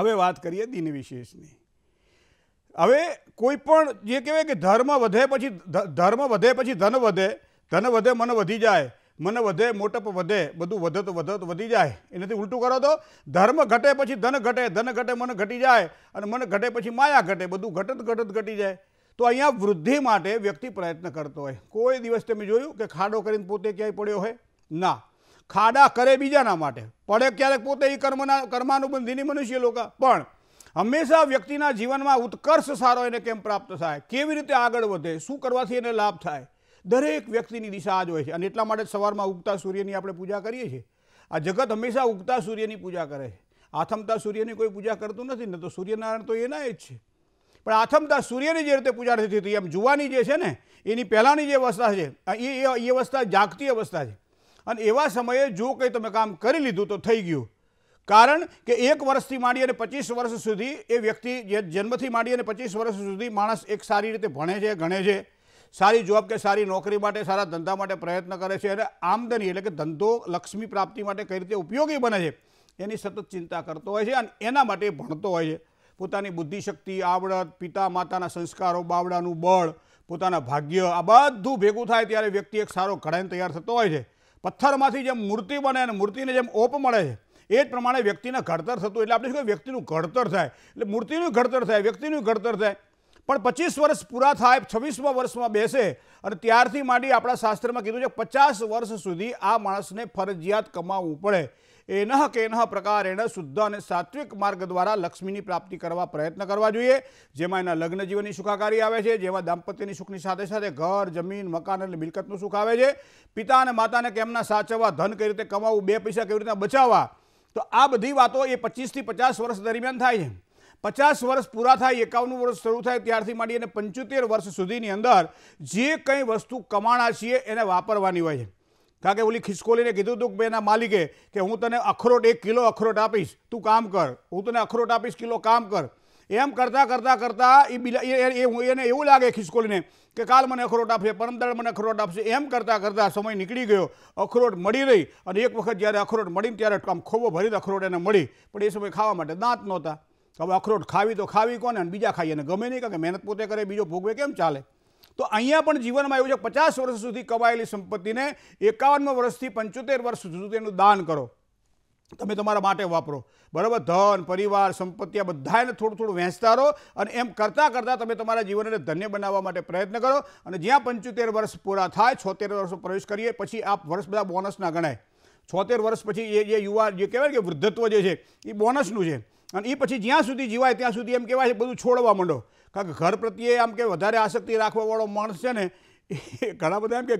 હવે વાત કરીએ દિન વિશેષની. હવે કોઈ પણ જે કહેવાય કે ધર્મ વધે પછી ધર્મ વધે પછી ધન વધે ધન વધે મન વધી જાય, મન વધે મોટપ વધે, બધું વધે તો વધે તો વધી જાય. એનાથી ઉલટું કરો તો ધર્મ ઘટે પછી ધન ઘટે ધન ઘટે મન ઘટી જાય અને મન ઘટે પછી માયા ઘટે, બધું ઘટત ઘટત ઘટી જાય. તો અહીંયા વૃદ્ધિ માટે વ્યક્તિ પ્રયત્ન કરતો હોય. કોઈ દિવસ તમે જોયું કે ખાડો કરીને પોતે ક્યાંય પડ્યો હોય? ના. ખાડા કરે બીજાના માટે. પડે ક્યારેક પોતે એ કર્મના, કર્માનુબંધીની મનુષ્ય લોકો. પણ હંમેશા વ્યક્તિના જીવનમાં ઉત્કર્ષ સારો એને કેમ પ્રાપ્ત થાય? કેવી રીતે આગળ વધે? શું કરવાથી એને લાભ થાય? દરેક વ્યક્તિની દિશા આ જ હોય છે. અને એટલા માટે સવારમાં ઉગતા સૂર્યની આપણે પૂજા કરીએ છીએ. આ જગત હંમેશા ઉગતા સૂર્યની પૂજા કરે છે. આથમતા સૂર્યની કોઈ પૂજા કરતું નથી, ને તો સૂર્યનારાયણ તો એના જ છે. પણ આથમતા સૂર્યની જે રીતે પૂજા નથી થતી, એમ જુવાની જે છે ને, એની પહેલાંની જે અવસ્થા છે એ એ અવસ્થા જાગતી અવસ્થા છે. અને એવા સમયે જો કંઈ તમે કામ કરી લીધું તો થઈ ગયું. કારણ કે એક વર્ષથી માંડી અને પચીસ વર્ષ સુધી એ વ્યક્તિ જે જન્મથી માંડી અને પચીસ વર્ષ સુધી માણસ એક સારી રીતે ભણે છે, ગણે છે, સારી જોબ કે સારી નોકરી માટે, સારા ધંધા માટે પ્રયત્ન કરે છે અને આમદની એટલે કે ધંધો લક્ષ્મી પ્રાપ્તિ માટે કઈ રીતે ઉપયોગી બને છે, એની સતત ચિંતા કરતો હોય છે અને એના માટે ભણતો હોય છે. પોતાની બુદ્ધિશક્તિ, આવડત, પિતા માતાના સંસ્કારો બાવડાનું બળ, પોતાના ભાગ્ય આ બધું ભેગું થાય ત્યારે વ્યક્તિ એક સારો ઘડાઈને તૈયાર થતો હોય છે. પથ્થરમાંથી જેમ મૂર્તિ બને અને મૂર્તિને જેમ ઓપ મળે છે, એ જ પ્રમાણે વ્યક્તિના ઘડતર થતું એટલે આપણે શું વ્યક્તિનું ઘડતર થાય. એટલે મૂર્તિનું ઘડતર થાય, વ્યક્તિનું ઘડતર થાય. પણ પચીસ વર્ષ પૂરા થાય, છવ્વીસમાં વર્ષમાં બેસે અને ત્યારથી માંડી આપણા શાસ્ત્રમાં કીધું છે પચાસ વર્ષ સુધી આ માણસને ફરજિયાત કમાવવું પડે. એનહ કેનહ પ્રકાર એણે શુદ્ધ અને સાત્વિક માર્ગ દ્વારા લક્ષ્મીની પ્રાપ્તિ કરવા પ્રયત્ન કરવા જોઈએ. જેમાં એના લગ્ન જીવનની સુખાકારી આવે છે, જેમાં દાંપત્યની સુખની સાથે સાથે ઘર, જમીન, મકાન અને મિલકતનું સુખ આવે છે. પિતા અને માતાને કેમના સાચવવા, ધન કઈ રીતે કમાવવું, બે પૈસા કેવી રીતના બચાવવા? તો આ બધી વાતો એ પચીસથી પચાસ વર્ષ દરમિયાન થાય છે. પચાસ વર્ષ પૂરા થાય એકાવન વર્ષ શરૂ થાય, ત્યારથી માંડી અને પંચોતેર વર્ષ સુધીની અંદર જે કંઈ વસ્તુ કમાણા છીએ એને વાપરવાની હોય છે. કારણ કે ઓલી ખિસકોલીને કીધું હતું કે એના માલિકે કે હું તને અખરોટ, એક કિલો અખરોટ આપીશ. તું કામ કર. હું તને અખરોટ આપીશ, કિલો કામ કર. એમ કરતાં કરતાં કરતાં એ બીજા એ- એને એવું લાગે ખિસકોલીને કે કાલ મને અખરોટ આપશે, પરમદાળ મને અખરોટ આપશે. એમ કરતાં કરતાં સમય નીકળી ગયો. અખરોટ મળી રહી અને એક વખત જ્યારે અખરોટ મળીને ત્યારે આમ ખોબો ભરીને અખરોટ એને મળી. પણ એ સમય ખાવા માટે દાંત નહોતા. હવે અખરોટ ખાવી તો ખાવી કોને? અને બીજા ખાઈએ. અને ગમે નહીં, કારણ કે મહેનત પોતે કરે, બીજો ભોગવે કેમ ચાલે? તો અહીંયા પણ જીવનમાં એવું છે, પચાસ વર્ષ સુધી કમાયેલી સંપત્તિને એકાવનમાં વર્ષથી પંચોતેર વર્ષ સુધી એનું દાન કરો. તમે તમારા માટે વાપરો. બરાબર? ધન, પરિવાર, સંપત્તિ, આ બધાને થોડું થોડું વહેંચતા રહો અને એમ કરતાં કરતાં તમે તમારા જીવનને ધન્ય બનાવવા માટે પ્રયત્ન કરો અને જ્યાં પંચોતેર વર્ષ પૂરા થાય, છોતેર વર્ષ પ્રવેશ કરીએ, પછી આ વર્ષ બધા બોનસના ગણાય. છોતેર વર્ષ પછી એ જે યુવા, જે કહેવાય કે વૃદ્ધત્વ જે છે, એ બોનસનું છે. અને એ પછી જ્યાં સુધી જીવાય ત્યાં સુધી એમ કહેવાય છે, બધું છોડવા માંડો. કારણ કે ઘર પ્રત્યે આમ કે વધારે આસક્તિ રાખવાવાળો માણસ છે ને, એ ઘણા બધા એમ કે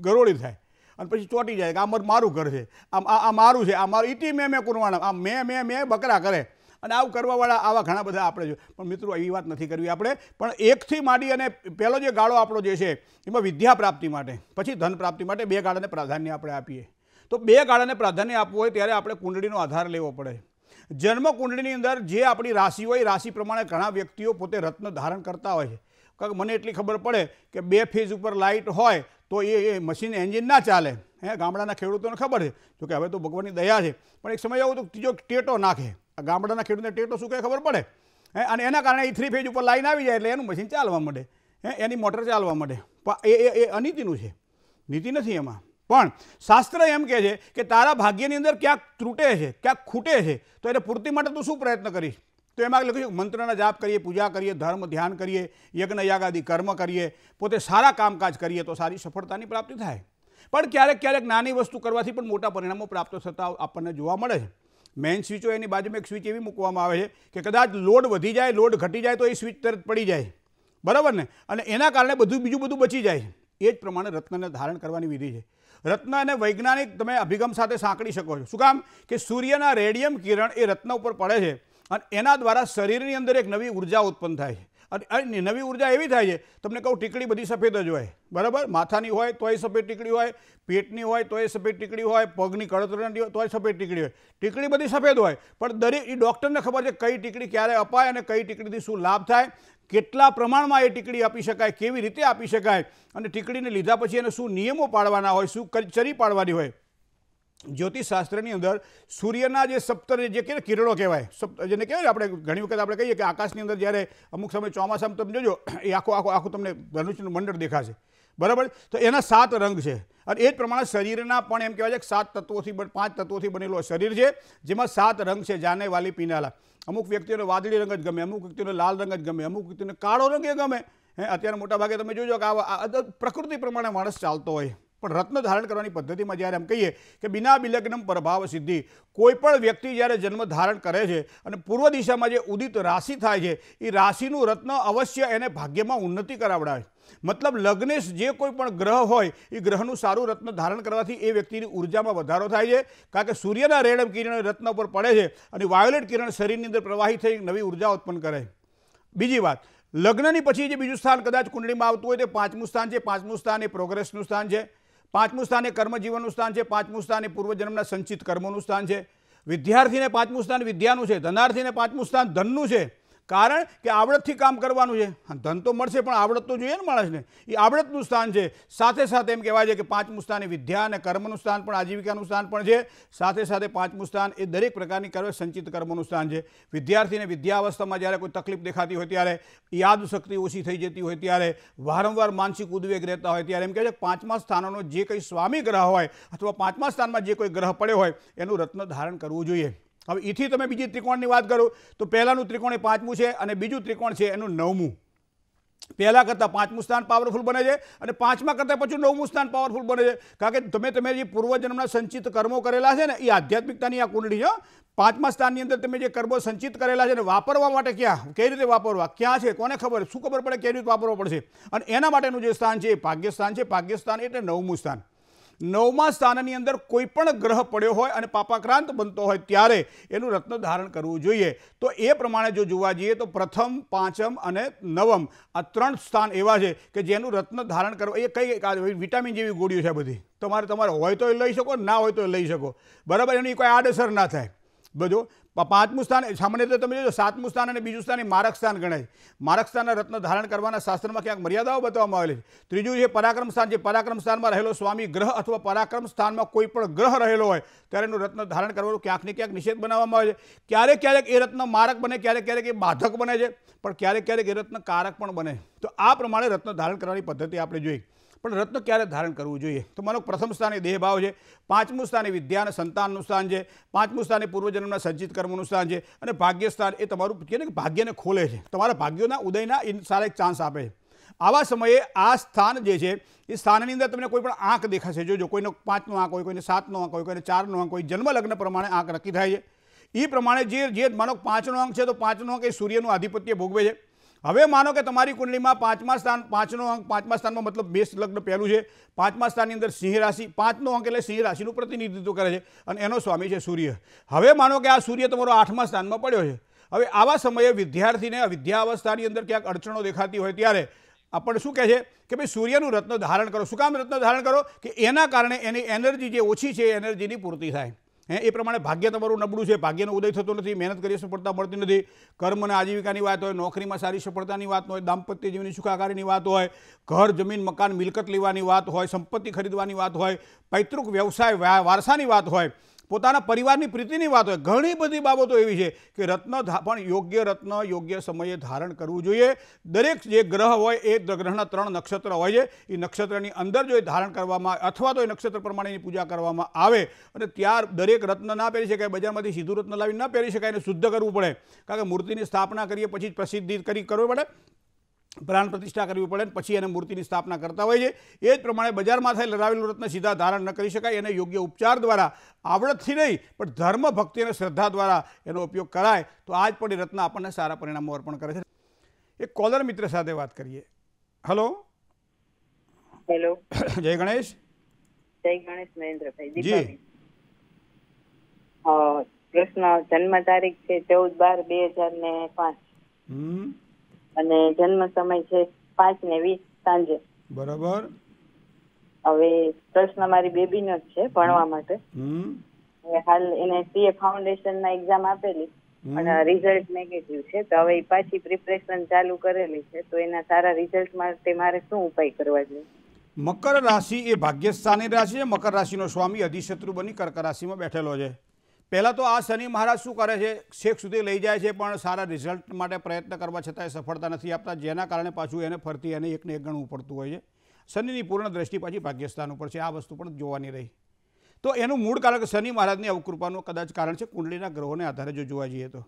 ગરોળી થાય. અને પછી ચોંટી જાય કે આ મારું ઘર છે. આમ આ આ મારું છે, આ મારું ઇતિ મેં મેં કુરવાણા આમ મેં મેં મેં બકરા કરે. અને આવું કરવાવાળા આવા ઘણા બધા આપણે જો પણ મિત્રો એવી વાત નથી કરવી આપણે. પણ એકથી માંડી અને પહેલો જે ગાળો આપણો જે છે, એમાં વિદ્યા પ્રાપ્તિ માટે, પછી ધન પ્રાપ્તિ માટે બે ગાળાને પ્રાધાન્ય આપણે આપીએ. તો બે ગાળાને પ્રાધાન્ય આપવું હોય ત્યારે આપણે કુંડળીનો આધાર લેવો પડે. જન્મ કુંડળીની અંદર જે આપણી રાશિ હોય રાશિ પ્રમાણે ઘણા વ્યક્તિઓ પોતે રત્ન ધારણ કરતા હોય છે. કારણ મને એટલી ખબર પડે કે બે ફેઝ ઉપર લાઇટ હોય તો એ એ મશીન એન્જિન ના ચાલે. હે, ગામડાના ખેડૂતોને ખબર છે? જોકે હવે તો ભગવાનની દયા છે. પણ એક સમય આવું તો ત્રીજો ટેટો નાખે. આ ગામડાના ખેડૂતને ટેટો શું કહે ખબર પડે? હે, અને એના કારણે એ થ્રી ફેઝ ઉપર લાઈન આવી જાય એટલે એનું મશીન ચાલવા માંડે. હે, એની મોટર ચાલવા માંડે. પણ એ એ અનીતિનું છે. નીતિ નથી એમાં. પણ શાસ્ત્ર એમ કહે છે કે તારા ભાગ્યની અંદર ક્યાંક ત્રુટે છે, ક્યાંક ખૂટે છે, તો એને પૂર્તિ માટે તું શું પ્રયત્ન કરીશ? તો એમાં લખ્યું મંત્રના જાપ કરીએ, પૂજા કરીએ, ધર્મ ધ્યાન કરીએ, યજ્ઞ યાગ કર્મ કરીએ, પોતે સારા કામકાજ કરીએ તો સારી સફળતાની પ્રાપ્તિ થાય. પણ ક્યારેક ક્યારેક નાની વસ્તુ કરવાથી પણ મોટા પરિણામો પ્રાપ્ત થતા આપણને જોવા મળે છે. મેઇન સ્વિચો એની બાજુમાં એક સ્વિચ એવી મૂકવામાં આવે છે કે કદાચ લોડ વધી જાય, લોડ ઘટી જાય તો એ સ્વિચ તરત પડી જાય. બરાબર ને? અને એના કારણે બધું બીજું બધું બચી જાય એ જ પ્રમાણે રત્નને ધારણ કરવાની વિધિ છે. રત્ન અને વૈજ્ઞાનિક તમે અભિગમ સાથે સાંકળી શકો છો. શું કામ? કે સૂર્યના રેડિયમ કિરણ એ રત્ન ઉપર પડે છે અને એના દ્વારા શરીરની અંદર એક નવી ઊર્જા ઉત્પન્ન થાય છે. અને નવી ઊર્જા એવી થાય છે, તમને કહું ટીકડી બધી સફેદ જ હોય. બરાબર? માથાની હોય તોય સફેદ ટીકડી હોય, પેટની હોય તોય સફેદ ટીકડી હોય, પગની કળતરની હોય તોય સફેદ ટીકડી હોય. ટીકડી બધી સફેદ હોય. પણ દરેક, એ ડૉક્ટરને ખબર છે કઈ ટીકડી ક્યારે અપાય અને કઈ ટીકડીથી શું લાભ થાય. કેટલા પ્રમાણમાં એ ટીકડી આપી શકાય, કેવી રીતે આપી શકાય અને ટીકડીને લીધા પછી એને શું નિયમો પાડવાના હોય, શું ચરી પાડવાની હોય. જ્યોતિષશાસ્ત્રની અંદર સૂર્યના જે સપ્તર જે કે કિરણો કહેવાય, સપ્ત, જેને કહેવાય આપણે ઘણી વખત આપણે કહીએ કે આકાશની અંદર જ્યારે અમુક સમય ચોમાસામાં તમે જોજો, એ આખો આખો, આખું તમને ધનુષનું મંડળ દેખાશે. બરાબર? તો એના સાત રંગ છે. અને એ જ પ્રમાણે શરીરના પણ એમ કહેવાય છે કે સાત તત્વોથી પાંચ તત્વોથી બનેલું શરીર છે, જેમાં સાત રંગ છે, જાને, વાલી, પીનાલા. અમુક વ્યક્તિઓને વાદળી રંગ જ ગમે, અમુક વ્યક્તિઓને લાલ રંગ જ ગમે, અમુક વ્યક્તિઓને કાળો રંગ એ ગમે. હે, અત્યારે મોટા ભાગે તમે જોજો કે આ આ પ્રકૃતિ પ્રમાણે માણસ ચાલતો હોય. પણ રત્ન ધારણ કરવાની પદ્ધતિમાં જ્યારે એમ કહીએ કે બિના બિલગ્નમ પ્રભાવ સિદ્ધિ, કોઈ પણ વ્યક્તિ જ્યારે જન્મ ધારણ કરે છે અને પૂર્વ દિશામાં જે ઉદિત રાશિ થાય છે, એ રાશિનું રત્ન અવશ્ય એને ભાગ્યમાં ઉન્નતિ કરાવડાવે. મતલબ લગ્નેશ જે કોઈ પણ ગ્રહ હોય, એ ગ્રહનું સારું રત્ન ધારણ કરવાથી એ વ્યક્તિની ઉર્જામાં વધારો થાય છે. કારણ કે સૂર્યના રેડમ કિરણ રત્ન ઉપર પડે છે અને વાયોલેટ કિરણ શરીરની અંદર પ્રવાહી થઈ નવી ઊર્જા ઉત્પન્ન કરે બીજી વાત, લગ્નની પછી જે બીજું સ્થાન કદાચ કુંડળીમાં આવતું હોય તે પાંચમું સ્થાન છે. પાંચમું સ્થાન એ પ્રોગ્રેસનું સ્થાન છે. પાંચમું સ્થાન એ કર્મજીવનનું સ્થાન છે. પાંચમું સ્થાન એ પૂર્વજન્મના સંચિત કર્મોનું સ્થાન છે. વિદ્યાર્થીને પાંચમું સ્થાન વિદ્યાનું છે. ધનાર્થીને પાંચમું સ્થાન ધનનું છે. કારણ કે આવડતથી કામ કરવાનું છે. ધન તો મળશે, પણ આવડત તો જોઈએ ને માણસને. એ આવડતનું સ્થાન છે. સાથે સાથે એમ કહેવાય છે કે પાંચમું સ્થાન એ વિદ્યા અને કર્મનું સ્થાન પણ, આજીવિકાનું સ્થાન પણ છે. સાથે સાથે પાંચમું સ્થાન એ દરેક પ્રકારની કર્મ સંચિત કર્મોનું સ્થાન છે. વિદ્યાર્થીને વિદ્યા અવસ્થામાં જ્યારે કોઈ તકલીફ દેખાતી હોય ત્યારે, યાદશક્તિ ઓછી થઈ જતી હોય ત્યારે, વારંવાર માનસિક ઉદ્વેગ રહેતા હોય ત્યારે, એમ કહે છે પાંચમા સ્થાનોનો જે કંઈ સ્વામી ગ્રહ હોય, અથવા પાંચમા સ્થાનમાં જે કોઈ ગ્રહ પડ્યો હોય, એનું રત્ન ધારણ કરવું જોઈએ. હવે એથી તમે બીજી ત્રિકોણની વાત કરો, તો પહેલાંનું ત્રિકોણ એ પાંચમું છે અને બીજું ત્રિકોણ છે એનું નવમું. પહેલાં કરતાં પાંચમું સ્થાન પાવરફુલ બને છે અને પાંચમા કરતાં પછી નવમું સ્થાન પાવરફુલ બને છે. કારણ કે તમે તમે જે પૂર્વજન્મના સંચિત કર્મો કરેલા છે ને એ આધ્યાત્મિકતાની આ કુંડળી છે પાંચમા સ્થાનની અંદર તમે જે કર્મો સંચિત કરેલા છે ને, વાપરવા માટે ક્યાં? કઈ રીતે વાપરવા? ક્યાં છે? કોને ખબર? શું ખબર પડે? કેવી રીતે વાપરવા પડશે? અને એના માટેનું જે સ્થાન છે એ ભાગ્યસ્થાન છે. ભાગ્યસ્થાન એટલે નવમું સ્થાન. નવમા સ્થાનની અંદર કોઈ પણ ગ્રહ પડ્યો હોય અને પાપાક્રાંત બનતો હોય ત્યારે એનું રત્ન ધારણ કરવું જોઈએ. તો એ પ્રમાણે જો જોવા જઈએ તો પ્રથમ, પાંચમ અને નવમ આ ત્રણ સ્થાન એવા છે કે જેનું રત્ન ધારણ કરવું એ કઈ વિટામિન જેવી ગોળીઓ છે બધી? તમારે તમારે હોય તો એ લઈ શકો, ના હોય તો એ લઈ શકો. બરાબર? એની કોઈ આડઅસર ના થાય. બધું પાંચમું સ્થાન સામાન્ય રીતે તમે જોજો, સાતમું સ્થાન અને બીજું સ્થાન એ મારક સ્થાન ગણાય. મારક સ્થાનના રત્ન ધારણ કરવાના શાસ્ત્રમાં ક્યાંક મર્યાદાઓ બતાવવામાં આવેલી છે. ત્રીજું છે પરાક્રમ સ્થાન જે પરાક્રમ સ્થાનમાં રહેલો સ્વામી ગ્રહ અથવા પરાક્રમ સ્થાનમાં કોઈ પણ ગ્રહ રહેલો હોય, ત્યારે એનું રત્ન ધારણ કરવાનું ક્યાંક ને ક્યાંક નિષેધ બનાવવામાં આવે છે. ક્યારેક ક્યારેક એ રત્ન મારક બને, ક્યારેક ક્યારેક એ બાધક બને છે, પણ ક્યારેક ક્યારેક એ રત્ન કારક પણ બને. તો આ પ્રમાણે રત્ન ધારણ કરવાની પદ્ધતિ આપણે જોઈ. પણ રત્ન ક્યારે ધારણ કરવું જોઈએ? તો માનો પ્રથમ સ્થાને દેહભાવ છે, પાંચમું સ્થાને વિદ્યા અને સંતાનનું સ્થાન છે, પાંચમું સ્થાને પૂર્વજન્મના સંચિત કર્મનું સ્થાન છે અને ભાગ્ય સ્થાન એ તમારું કહે કે ભાગ્યને ખોલે છે. તમારા ભાગ્યોના ઉદયના સારા એક ચાન્સ આપે છે. આવા સમયે આ સ્થાન જે છે, એ સ્થાનની અંદર તમને કોઈ પણ આંક દેખાશે. જોજો, કોઈનો પાંચનો આંક હોય, કોઈને સાતનો આંક હોય, કોઈને ચારનો આંક હોય, જન્મલગ્ન પ્રમાણે આંક નક્કી થાય છે. એ પ્રમાણે જે જે માનો પાંચનો અંક છે, તો પાંચનો અંક એ સૂર્યનું આધિપત્ય ભોગવે છે. હવે માનો કે તમારી કુંડલીમાં પાંચમા સ્થાન, પાંચનો અંક, પાંચમા સ્થાનમાં મતલબ મેષ લગ્ન પહેલું છે. પાંચમા સ્થાનની અંદર સિંહ રાશિ, પાંચનો અંક એટલે સિંહ રાશિનું પ્રતિનિધિત્વ કરે છે અને એનો સ્વામી છે સૂર્ય. હવે માનો કે આ સૂર્ય તમારો આઠમા સ્થાનમાં પડ્યો છે. હવે આવા સમયે વિદ્યાર્થીને વિદ્યાવસ્થાની અંદર ક્યાંક અડચણો દેખાતી હોય ત્યારે આપણને શું કહે છે કે ભાઈ સૂર્યનું રત્ન ધારણ કરો. શું કામ રત્ન ધારણ કરો? કે એના કારણે એની એનર્જી જે ઓછી છે એ એનર્જીની પૂર્તિ થાય. હે, એ પ્રમાણે ભાગ્ય તમારું નબળું છે, ભાગ્યનો ઉદય થતો નથી, મહેનત કરીએ સફળતા મળતી નથી, કર્મ અને આજીવિકાની વાત હોય, નોકરીમાં સારી સફળતાની વાત હોય, દાંપત્ય જીવનની સુખાકારીની વાત હોય, ઘર, જમીન, મકાન, મિલકત લેવાની વાત હોય, સંપત્તિ ખરીદવાની વાત હોય, પૈતૃક વ્યવસાય વારસાની વાત હોય પોતાના પરિવારની પ્રીતિની વાત હોય. ઘણી બધી બાબતો એવી છે કે રત્ન પણ યોગ્ય રત્ન યોગ્ય સમયે ધારણ કરવું જોઈએ. દરેક જે ગ્રહ હોય એ ગ્રહના ત્રણ નક્ષત્ર હોય છે. એ નક્ષત્રની અંદર જો એ ધારણ કરવામાં, અથવા તો એ નક્ષત્ર પ્રમાણેની પૂજા કરવામાં આવે અને ત્યાર દરેક રત્ન ના પહેરી શકાય, બજારમાંથી સીધું રત્ન લાવી ના પહેરી શકાય, એને શુદ્ધ કરવું પડે. કારણ કે મૂર્તિની સ્થાપના કરીએ પછી પ્રસિદ્ધિ કરી, કરવી પડે. પ્રાણ પ્રતિષ્ઠા કરવી પડે પછી એને મૂર્તિની સ્થાપના કરતા હોય છે. એ જ પ્રમાણે બજારમાં થયેલ લડાવેલું રત્ન સીધા ધારણ ન કરી શકાય એને યોગ્ય ઉપચાર દ્વારા આવડતથી નહીં પણ ધર્મ ભક્તિ અને શ્રદ્ધા દ્વારા એનો ઉપયોગ કરાય તો આજ પણ એ રત્ન આપણને સારા પરિણામો અર્પણ કરે છે. એક કોલર મિત્ર સાથે વાત કરીએ. હલો? હેલો. જય ગણેશ. જય ગણેશ મહેન્દ્રભાઈ જી. જન્મ તારીખ છે ચૌદ બાર બે હજાર ને પાંચ. અને જન્મ સમય છે પાંચ ને વીસ સાંજે. બરાબર. હવે પ્રશ્ન મારી બેબીનો જ છે ભણવા માટે. હાલ એને સીએ ફાઉન્ડેશન ના એક્ઝામ આપેલી અને રિઝલ્ટ નેગેટિવ છે. તો હવે પાછી પ્રિપરેશન ચાલુ કરેલી છે. તો એના સારા રિઝલ્ટ માટે મારે શું ઉપાય કરવા જોઈએ? મકર રાશિ એ ભાગ્યસ્થાની રાશિ છે. મકર રાશિનો સ્વામી અધિશત્રુ બની કર્ક રાશિમાં બેઠેલો છે. પહેલાં તો આ શનિ મહારાજ શું કરે છે? શેખ સુધી લઈ જાય છે, પણ સારા રિઝલ્ટ માટે પ્રયત્ન કરવા છતાંય સફળતા નથી આપતા, જેના કારણે પાછું એને ફરતી એને એકને એક ગણવું પડતું હોય છે. શનિની પૂર્ણ દ્રષ્ટિ પાછી ભાગ્યસ્થાન ઉપર છે, આ વસ્તુ પણ જોવાની રહી. તો એનું મૂળ કારણ શનિ મહારાજની અવકૃપાનું કદાચ કારણ છે, કુંડલીના ગ્રહોને આધારે જો જોવા જઈએ તો.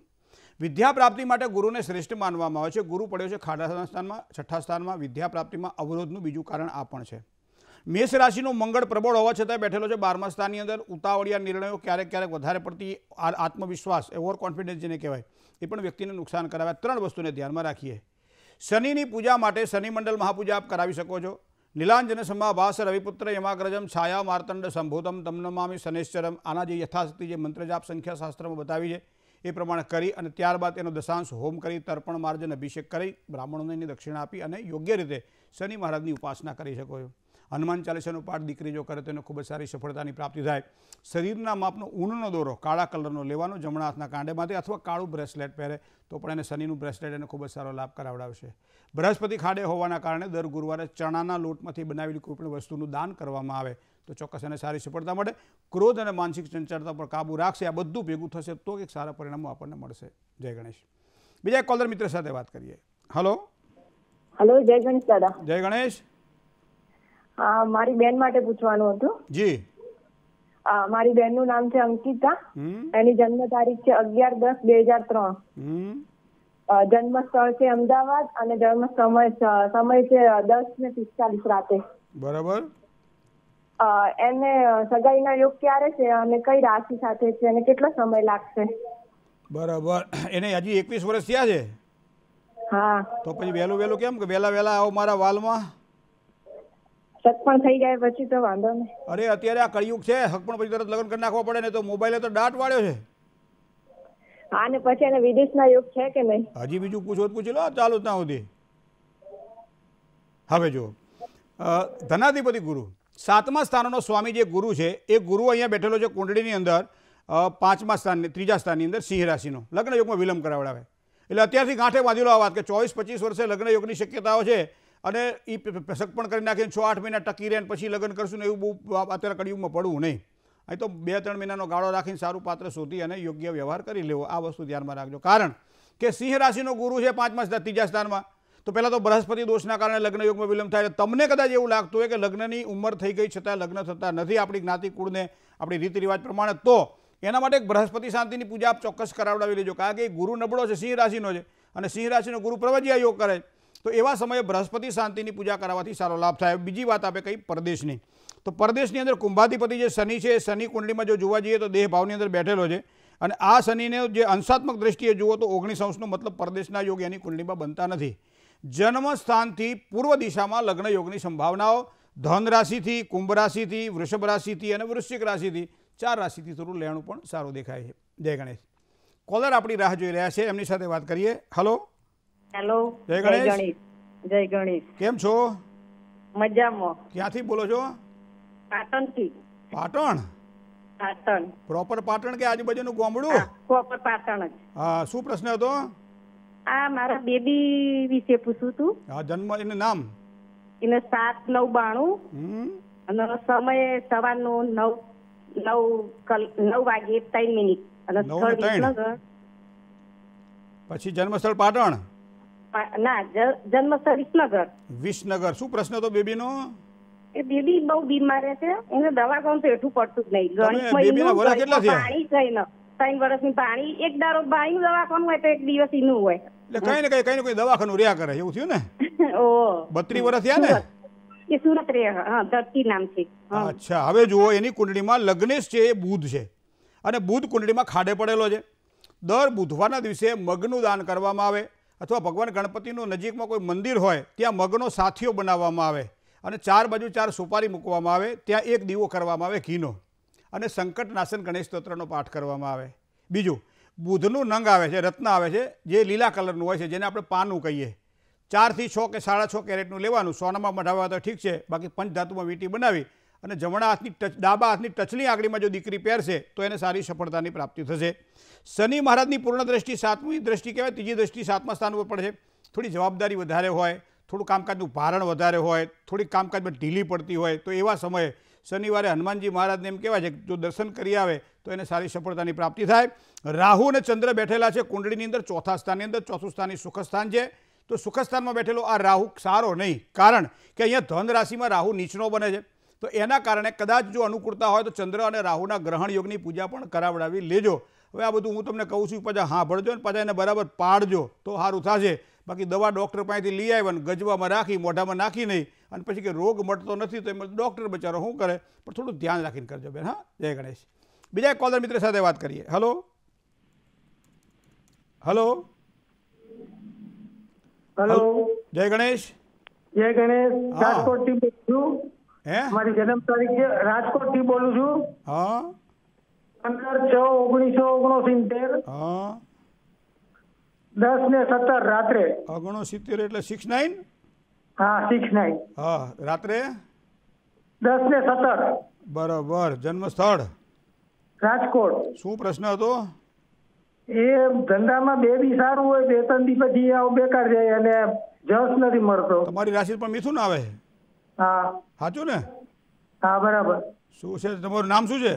વિદ્યા પ્રાપ્તિ માટે ગુરુને શ્રેષ્ઠ માનવામાં આવે છે, ગુરુ પડ્યો છે ખાડા સ્થાનમાં, છઠ્ઠા સ્થાનમાં, વિદ્યા પ્રાપ્તિમાં અવરોધનું બીજું કારણ આ પણ છે. મેષ રાશિનો મંગળ પ્રબળ હોવા છતાં બેઠેલો છે. બારમા સ્થાનની અંદર ઉતાવળિયા નિર્ણયો ક્યારેક ક્યારેક વધારે પડતી આત્મવિશ્વાસ ઓવર કોન્ફિડન્સ જેને કહેવાય, એ પણ વ્યક્તિને નુકસાન કરાવે. ત્રણ વસ્તુને ધ્યાનમાં રાખીએ. શનિની પૂજા માટે શનિ મંડળ મહાપૂજા આપ કરાવી શકો છો. નીલાંજન સમાભાસ રવિપુત્ર, યમાગ્રજમ, છાયા, માર્તંડ, સંભોતમ, તમનમામી શનેશ્વરમ આના જે યથાશક્તિ જે મંત્રજાપ સંખ્યા શાસ્ત્રમાં બતાવી છે, એ પ્રમાણે કરી અને ત્યારબાદ એનો દશાંશ હોમ કરી, તર્પણ માર્જન અભિષેક કરી, બ્રાહ્મણોને દક્ષિણા આપી અને યોગ્ય રીતે શનિ મહારાજની ઉપાસના કરી શકો છો. હનુમાન ચાલીસાનો પાઠ દીકરી જો કરે તો એને ખૂબ જ સારી સફળતાની પ્રાપ્તિ થાય. શરીરના માપનો ઊનનો દોરો કાળા કલરનો લેવાનો જમણા હાથના કાંડેમાંથી અથવા કાળું બ્રેસલેટ પહેરે તો પણ એને શનિનું બ્રેસલેટ એને ખૂબ જ સારો લાભ કરાવડાવશે. બૃહસ્પતિ ખાડે હોવાના કારણે દર ગુરુવારે ચણાના લોટમાંથી બનાવેલી કોઈપણ વસ્તુનું દાન કરવામાં આવે તો ચોક્કસ એને સારી સફળતા મળે. ક્રોધ અને માનસિક ચંચળતા પર કાબુ રાખશે આ બધું ભેગું થશે તો એક સારા પરિણામો આપણને મળશે. જય ગણેશ. બીજા એક કોલર મિત્ર સાથે વાત કરીએ. હલો હલો જય ગણેશ દાદા. જય ગણેશ. મારી બેન માટે પૂછવાનું હતું. જી. મારી બેનનું નામ છે અંકિતા. એની જન્મ તારીખ છે અગિયાર દસ બે હજાર ત્રણ. જન્મ સ્થળ છે અમદાવાદ અને જન્મ સમય સમય છે દસ ને પિસ્તાલીસ રાતે. બરાબર. એને સગાઈના યોગ ક્યારે છે અને કઈ રાશિ સાથે છે અને કેટલો સમય લાગશે? બરાબર. એને હજી એકવીસ વર્ષ થયા છે? હા. તો પછી વહેલું વહેલું કેમ કે વહેલા વહેલા આવો મારા વાલમાં. સગપણ થઈ જાય પછી તો વાંધો નહીં. અરે અત્યારે આ કળિયુગ છે હક પણ પછી તરત લગ્ન કરી નાખવા પડે ને તો મોબાઈલે તો દાટ વાળ્યો છે. હા ને પછી એને વિદેશના યોગ છે કે નહીં? હજી બીજું પૂછો પૂછી લો ચાલુ જ ના સુધી હવે જુઓ. ધનાધિપતિ ગુરુ. સાતમા સ્થાનનો સ્વામી જે ગુરુ છે એ ગુરુ અહીંયા બેઠેલો છે કુંડળીની અંદર પાંચમા સ્થાન ત્રીજા સ્થાનની અંદર સિંહ રાશિનો. લગ્ન યોગમાં વિલંબ કરાવડાવે. એટલે અત્યારથી ગાંઠે બાંધેલો આ વાત કે ચોવીસ પચીસ વર્ષે લગ્ન યોગની શક્યતાઓ છે અને એ સગપણ કરી નાખીને છ આઠ મહિના ટકી રહે પછી લગ્ન કરશું ને એવું બહુ અત્યારે કડિયુગમાં પડવું નહીં. અહીં તો બે ત્રણ મહિનાનો ગાળો રાખીને સારું પાત્ર શોધી અને યોગ્ય વ્યવહાર કરી લેવો. આ વસ્તુ ધ્યાનમાં રાખજો. કારણ કે સિંહ રાશિનો ગુરુ છે પાંચમા ત્રીજા સ્થાનમાં. તો પહેલાં તો બૃહસ્પતિ દોષના કારણે લગ્ન યોગમાં વિલંબ થાય તમને કદાચ એવું લાગતું હોય કે લગ્નની ઉંમર થઈ ગઈ છતાં લગ્ન થતા નથી આપણી જ્ઞાતિ કુળને, આપણી રીતિ રિવાજ પ્રમાણે, તો એના માટે બૃહસ્પતિ શાંતિની પૂજા આપ ચોક્કસ કરાવડાવી લેજો. કારણ કે ગુરુ નબળો છે, સિંહ રાશિનો છે. અને સિંહ રાશિનો ગુરુ પ્રવજ્યા યોગ કરે તો એવા સમયે બૃહસ્પતિ શાંતિની પૂજા કરાવવાથી સારો લાભ થાય. બીજી વાત આપણે કંઈ પરદેશની. તો પરદેશની અંદર કુંભાધિપતિ જે શનિ છે, એ શનિ કુંડલીમાં જો જોવા જઈએ તો દેહભાવની અંદર બેઠેલો છે. અને આ શનિને જે અંશાત્મક દ્રષ્ટિએ જુઓ તો ઓગણીસ અંશનો મતલબ પરદેશના યોગ એની કુંડલીમાં બનતા નથી. જન્મ સ્થાનથી પૂર્વ દિશામાં લગ્ન યોગની સંભાવનાઓ, ધન રાશિથી, કુંભ રાશિથી, વૃષભ રાશિથી અને વૃશ્ચિક રાશિથી, ચાર રાશિથી થોડું લેણું પણ સારું દેખાય છે. જય ગણેશ. કોલર આપણી રાહ જોઈ રહ્યા છે, એમની સાથે વાત કરીએ. હલો હેલો જય ગણેશ. જય ગણેશ. કેમ છો? મજામાં. ક્યાંથી બોલો છો? પાટણથી. પાટણ? પાટણ. પ્રોપર પાટણ કે આજુબાજુનું ગામડું? પ્રોપર પાટણ જ. હા શું પ્રશ્ન હતો? આ મારા બેબી વિશે પૂછું તું. હા જન્મ એનું નામ? એને સાત નવ બાણું. હમ. અને સમય સવારનો નવ નવ નવ વાગે ત્રણ મિનિટ. અને સ્થળ પછી જન્મસ્થળ પાટણ? ના જન્મ સ્થળ વિસનગર. વિસનગર. શું પ્રશ્ન હતો બેબીનો? એ બેબી બહુ બીમાર છે. એને દવા કોણ તો હેઠું પડતું જ નહીં? પાણી થઈ એને. ત્રણ વર્ષની પાણી. એક દારો બાયું દવાખાનું હોય તો એક દિવસ ઈનું હોય. એટલે કઈ ને કઈ કઈ ને કઈ દવાખાનું રહ્યા કરે એવું થયું ને? ઓ. બત્રીસ વર્ષ થયા ને? એ સુરત રે હા ધરતી નામ છે. અચ્છા હવે જુઓ એની કુંડળીમાં લગ્નેશ છે એ બુધ છે. અને બુધ કુંડળીમાં ખાડે પડેલો છે. દર બુધવારના દિવસે મગનું દાન કરવામાં આવે. અથવા ભગવાન ગણપતિનું નજીકમાં કોઈ મંદિર હોય, ત્યાં મગનો સાથીઓ બનાવવામાં આવે અને ચાર બાજુ ચાર સુપારી મૂકવામાં આવે, ત્યાં એક દીવો કરવામાં આવે ઘીનો. અને સંકટ નાશન ગણેશ સ્તોત્રનો પાઠ કરવામાં આવે. બીજું, બુધનું નંગ આવે છે, રત્ન આવે છે, જે લીલા કલરનું હોય છે, જેને આપણે પાનું કહીએ. ચારથી છ કે સાડા છ કેરેટનું લેવાનું, સોનામાં મઢાવવા તો ઠીક છે, બાકી પંચધાતુમાં વીંટી બનાવી અને જમણા હાથની ટચ, ડાબા હાથની ટચલી આંગળીમાં જો દીકરી પહેરશે, તો એને સારી સફળતાની પ્રાપ્તિ થશે. શનિ મહારાજની પૂર્ણ દ્રષ્ટિ સાતમી દ્રષ્ટિ કહેવાય, ત્રીજી દ્રષ્ટિ સાતમા સ્થાન ઉપર પડશે. થોડી જવાબદારી વધારે હોય, થોડું કામકાજનું ભારણ વધારે હોય, થોડીક કામકાજમાં ઢીલી પડતી હોય, તો એવા સમયે શનિવારે હનુમાનજી મહારાજને એમ કહેવાય છે જો દર્શન કરી આવે, તો એને સારી સફળતાની પ્રાપ્તિ થાય. રાહુ અને ચંદ્ર બેઠેલા છે કુંડળીની અંદર, ચોથા સ્થાનની અંદર, ચોથું સ્થાન એ સુખ સ્થાન છે. તો સુખસ્થાનમાં બેઠેલો આ રાહુ સારો નહીં, કારણ કે અહીંયા ધન રાશિમાં રાહુ નીચનો બને છે. તો એના કારણે કદાચ જો અનુકૂળતા હોય તો ચંદ્ર અને રાહુના ગ્રહણ યોગની પૂજા પણ કરાવડાવી લેજો. હવે આ બધું હું તમને કહું છું પાછા હા ભળજો ને પાછા એને બરાબર પાડજો તો સારું થશે. બાકી દવા ડૉક્ટર પાસેથી લઈ આવ્યા ને ગજવામાં રાખી મોઢામાં નાખી નહીં અને પછી કે રોગ મટતો નથી તો એમાં ડૉક્ટર બચારો શું કરે? પણ થોડું ધ્યાન રાખીને કરજો બેન હા? જય ગણેશ. બીજા એક કોલર મિત્ર સાથે વાત કરીએ. હલો? હલો? હેલો? જય ગણેશ. જય ગણેશ. હા. રાજકોટથી બોલું છું. હે? મારી જન્મ તારીખ છે રાજકોટથી બોલું છું. હા. પંદર છ ઓગણીસો ઓગણસિત્તેર. હા. દસ ને સત્તર રાત્રે. ઓગણો સિત્તેર એટલે સિક્સ નાઇન હા સિક્સ નાઇન હા રાત્રે? દસ ને સત્તર. બરાબર જન્મ સ્થળ રાજકોટ. શું પ્રશ્ન હતો? એ ધંધામાં બે દી સારું હોય બે ત્રણ દી પછી આવું બેકાર જાય અને જસ નથી મળતો. તમારી રાશિ પર ના આવે? હા. સાચું ને? હા બરાબર. શું છે? તમારું નામ શું છે?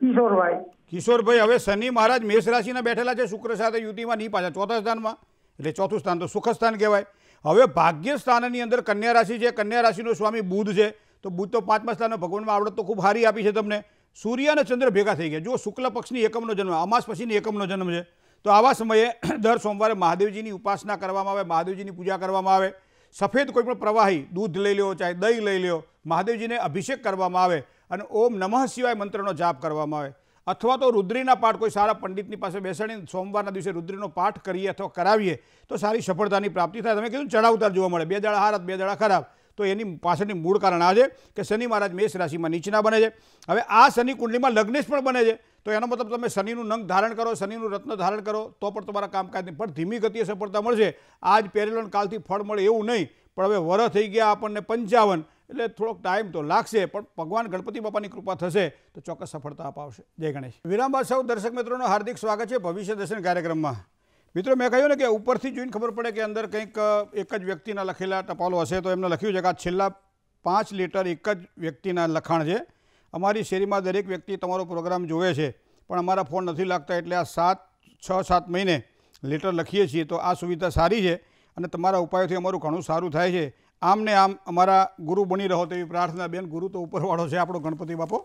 કિશોરભાઈ. કિશોરભાઈ હવે શનિ મહારાજ મેષ રાશિના બેઠેલા છે શુક્ર સાથે યુતિમાં નહીં પાછા. ચોથા સ્થાનમાં. એટલે ચોથું સ્થાન તો સુખ સ્થાન કહેવાય. હવે ભાગ્ય સ્થાનની અંદર કન્યા રાશિ છે. કન્યા રાશિનો સ્વામી બુધ છે. તો બુધ તો પાંચમા સ્થાનનો ભગવાનમાં આવડત તો ખૂબ હારી આપી છે તમને. સૂર્ય અને ચંદ્ર ભેગા થઈ ગયા. જો શુક્લ પક્ષની એકમનો જન્મ. અમાસ પછીની એકમનો જન્મ છે. તો આવા સમયે દર સોમવારે મહાદેવજીની ઉપાસના કરવામાં આવે મહાદેવજીની પૂજા કરવામાં આવે. સફેદ કોઈ પણ પ્રવાહી દૂધ લઈ લ્યો, ચાહે દહીં લઈ લ્યો, મહાદેવજીને અભિષેક કરવામાં આવે અને ઓમ નમઃ શિવાય મંત્રનો જાપ કરવામાં આવે. અથવા તો રુદ્રીના પાઠ, કોઈ સારા પંડિતની પાસે બેસાડીને સોમવારના દિવસે રુદ્રીનો પાઠ કરીએ અથવા કરાવીએ, તો સારી સફળતાની પ્રાપ્તિ થાય. તમે કીધું ચઢાવતાર જોવા મળે. બે દાડા હારત બે દાડા ખરાબ. તો એની પાછળની મૂળ કારણ આ છે કે શનિ મહારાજ મેષ રાશિમાં નીચના બને છે. હવે આ શનિ કુંડલીમાં લગ્નેશ પણ બને છે. તો એનો મતલબ તમે શનિનું નંગ ધારણ કરો, શનિનું રત્ન ધારણ કરો, તો પણ તમારા કામકાજની પણ ધીમી ગતિએ સફળતા મળશે. આજ પહેરેલો કાલથી ફળ મળે એવું નહીં, પણ હવે વર થઈ ગયા આપણને પંચાવન, એટલે થોડોક ટાઈમ તો લાગશે, પણ ભગવાન ગણપતિ બાપાની કૃપા થશે, તો ચોક્કસ સફળતા અપાવશે. જય ગણેશ. વિરામ સૌ દર્શક મિત્રોનું હાર્દિક સ્વાગત છે ભવિષ્ય દર્શન કાર્યક્રમમાં. મિત્રો, મેં કહ્યું ને કે ઉપરથી જોઈને ખબર પડે કે અંદર કંઈક, એક જ વ્યક્તિના લખેલા ટપાલો હશે, તો એમને લખ્યું છે કે આ છેલ્લા પાંચ લીટર એક જ વ્યક્તિના લખાણ છે. અમારી શેરીમાં દરેક વ્યક્તિ તમારો પ્રોગ્રામ જોવે છે, પણ અમારા ફોન નથી લાગતા એટલે આ સાત, છ, સાત મહિને લેટર લખીએ છીએ તો આ સુવિધા સારી છે અને તમારા ઉપાયોથી અમારું ઘણું સારું થાય છે. આમ ને આમ અમારા ગુરુ બની રહો તેવી પ્રાર્થના બેન, ગુરુ તો ઉપરવાળો છે આપણો ગણપતિ બાપો.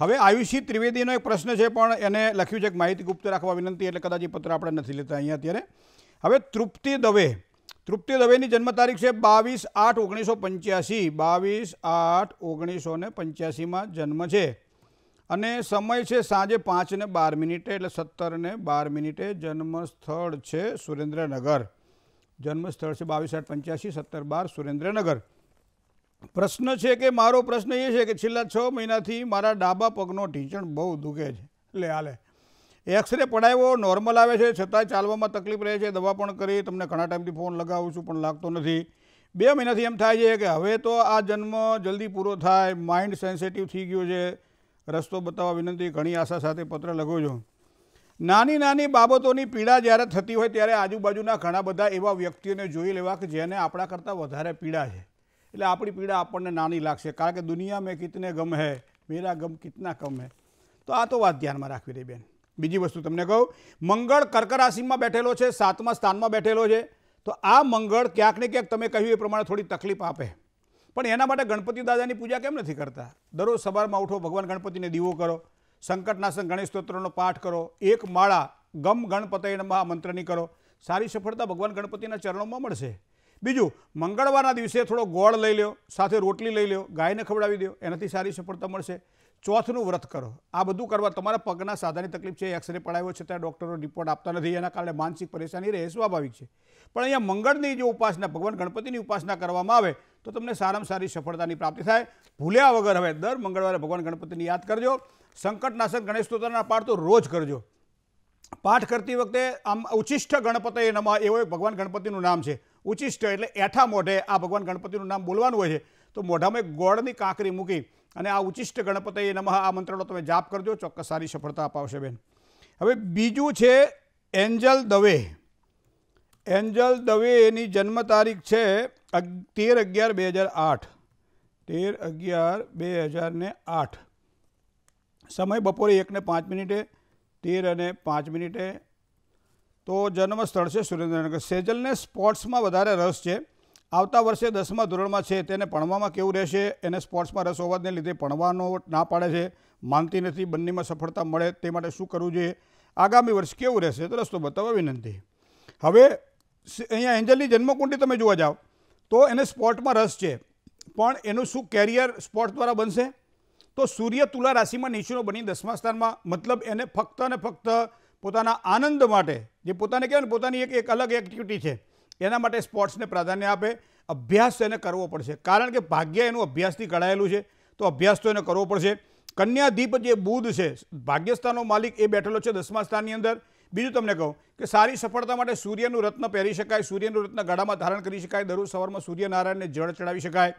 હવે આયુષી ત્રિવેદીનો એક પ્રશ્ન છે, પણ એને લખ્યું છે કે માહિતી ગુપ્ત રાખવા વિનંતી, એટલે કદાચ એ પત્ર આપણે નથી લેતા અહીંયા અત્યારે. હવે તૃપ્તિ દવે તૃપ્તિ દવેની જન્મ તારીખ છે બાવીસ આઠ ઓગણીસો પંચ્યાસી. બાવીસ આઠ ઓગણીસો ને પંચ્યાસીમાં જન્મ છે. અને સમય છે સાંજે પાંચ ને બાર મિનિટે એટલે સત્તર ને બાર મિનિટે જન્મ સ્થળ છે સુરેન્દ્રનગર. જન્મ સ્થળ છે બાવીસ આઠ પંચ્યાસી, સત્તર બાર સુરેન્દ્રનગર. પ્રશ્ન છે કે મારો પ્રશ્ન એ છે કે છેલ્લા છ મહિનાથી મારા ડાબા પગનો ઢીંચણ બહુ દુખે છે. લે હાલે એક્સરે પડાવ્યો નોર્મલ આવે છે, છતાંય ચાલવામાં તકલીફ રહે છે, દવા પણ કરી, તમને ઘણા ટાઈમથી ફોન લગાવું છું, પણ લાગતો નથી. બે મહિનાથી એમ થાય છે કે હવે તો આ જન્મ જલ્દી પૂરો થાય માઇન્ડ સેન્સિટિવ થઈ ગયો છે. રસ્તો બતાવવા વિનંતી, ઘણી આશા સાથે પત્ર લખું છું. નાની નાની બાબતોની પીડા જ્યારે થતી હોય ત્યારે આજુબાજુના ઘણા બધા એવા વ્યક્તિઓને જોઈ લેવા કે જેને આપણા કરતાં વધારે પીડા છે. એટલે આપણી પીડા આપણને નાની લાગશે, કારણ કે દુનિયા મેં કિતને ગમ હૈ, મેરા ગમ કિતના કમ હૈ. તો આ તો વાત ધ્યાનમાં રાખવી રહી બેન. બીજી વસ્તુ તમને કહું, મંગળ કર્ક રાશિમાં બેઠેલો છે, સાતમા સ્થાનમાં બેઠેલો છે. તો આ મંગળ ક્યાંક ને ક્યાંક તમે કહ્યું એ પ્રમાણે થોડી તકલીફ આપે. પણ એના માટે ગણપતિ દાદાની પૂજા કેમ નથી કરતા? દરરોજ સવારમાં ઉઠો, ભગવાન ગણપતિને દીવો કરો સંકટનાશન ગણેશ સ્તોત્રનો પાઠ કરો, એક માળા ગમ ગણપતય નમઃ મંત્રની કરો. સારી સફળતા ભગવાન ગણપતિના ચરણોમાં મળશે. બીજું, મંગળવારના દિવસે થોડો ગોળ લઈ લ્યો, સાથે રોટલી લઈ લ્યો, ગાયને ખવડાવી દો, એનાથી સારી સફળતા મળશે. ચોથનું વ્રત કરો. આ બધું કરવા તમારા પગના સાધાની તકલીફ છે એક્સરે પડાવ્યો છે, ત્યાં ડૉક્ટરો રિપોર્ટ આપતા નથી, એના કારણે માનસિક પરેશાની રહે સ્વાભાવિક છે. પણ અહીંયા મંગળની જો ઉપાસના, ભગવાન ગણપતિની ઉપાસના કરવામાં આવે, તો તમને સારામાં સારી સફળતાની પ્રાપ્તિ થાય. ભૂલ્યા વગર હવે દર મંગળવારે ભગવાન ગણપતિની યાદ કરજો. સંકટનાશક ગણેશ સ્તોત્રના પાઠ તો રોજ કરજો. પાઠ કરતી વખતે આમ ઉચિષ્ઠ ગણપતય નમઃ, એવો ભગવાન ગણપતિનું નામ છે. ઉચિષ્ઠ એટલે એઠા મોઢે આ ભગવાન ગણપતિનું નામ બોલવાનું હોય છે. તો મોઢામાં એક ગોળની કાંકરી મૂકી અને આ ઉચિષ્ટ ગણપતય નમઃ આ મંત્રનો તમે જાપ કરજો, ચોક્કસ સારી સફળતા અપાવશે બેન. હવે બીજું છે એન્જલ દવે. એન્જલ દવે એની જન્મ તારીખ છે તેર અગિયાર બે હજાર આઠ. તેર અગિયાર બે હજાર ને આઠ. સમય બપોરે એકને પાંચ મિનિટે, તેર અને પાંચ મિનિટે. તો જન્મ સ્થળ છે સુરેન્દ્રનગર. સેજલને સ્પોર્ટ્સમાં વધારે રસ છે. આવતા વર્ષે દસમા ધોરણમાં છે, તેને ભણવામાં કેવું રહેશે? એને સ્પોર્ટ્સમાં રસ હોવાને લીધે ભણવાનો ના પાડે છે, માનતી નથી, બંનેમાં સફળતા મળે તે માટે શું કરવું જોઈએ? આગામી વર્ષ કેવું રહેશે? તો રસ્તો બતાવવા વિનંતી. હવે અહીંયા એન્જલની જન્મકુંડી તમે જોવા જાઓ, તો એને સ્પોર્ટમાં રસ છે. પણ એનું શું કેરિયર સ્પોર્ટ દ્વારા બનશે? તો સૂર્ય તુલા રાશિમાં નીચેનો બની દસમા સ્થાનમાં, મતલબ એને ફક્ત અને ફક્ત પોતાના આનંદ માટે, જે પોતાને કહેવાય ને, પોતાની એક એક અલગ એક્ટિવિટી છે. એના માટે સ્પોર્ટ્સને પ્રાધાન્ય આપે. અભ્યાસ એને કરવો પડશે. કારણ કે ભાગ્ય એનું અભ્યાસથી કળાયેલું છે, તો અભ્યાસ તો એને કરવો પડશે. કન્યાદીપ જે બુધ છે, ભાગ્યસ્થાનનો માલિક એ બેઠેલો છે દસમા સ્થાનની અંદર. બીજું તમને કહું કે સારી સફળતા માટે સૂર્યનું રત્ન પહેરી શકાય. સૂર્યનું રત્ન ગળામાં ધારણ કરી શકાય. દરરોજ સવારમાં સૂર્યનારાયણને જળ ચડાવી શકાય.